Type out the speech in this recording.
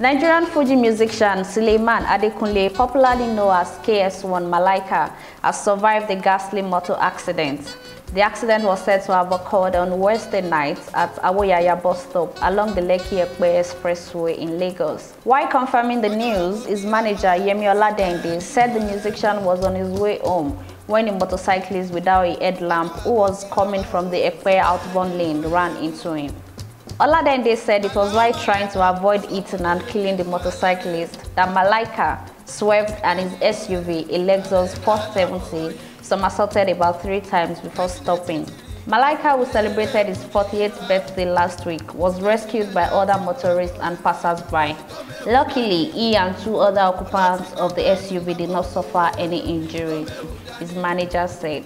Nigerian Fuji musician Suleiman Adekunle, popularly known as KS1 Malaika, has survived the ghastly motor accident. The accident was said to have occurred on Wednesday night at Awoyaya bus stop along the Lekki Epe Expressway in Lagos. While confirming the news, his manager Yemi Oladende said the musician was on his way home when a motorcyclist without a headlamp who was coming from the Epe outbound lane ran into him. Oladende said it was while trying to avoid eating and killing the motorcyclist that Malaika swerved and his SUV, a Lexus 470, somersaulted about three times before stopping. Malaika, who celebrated his 48th birthday last week, was rescued by other motorists and passers-by. Luckily, he and two other occupants of the SUV did not suffer any injuries, his manager said.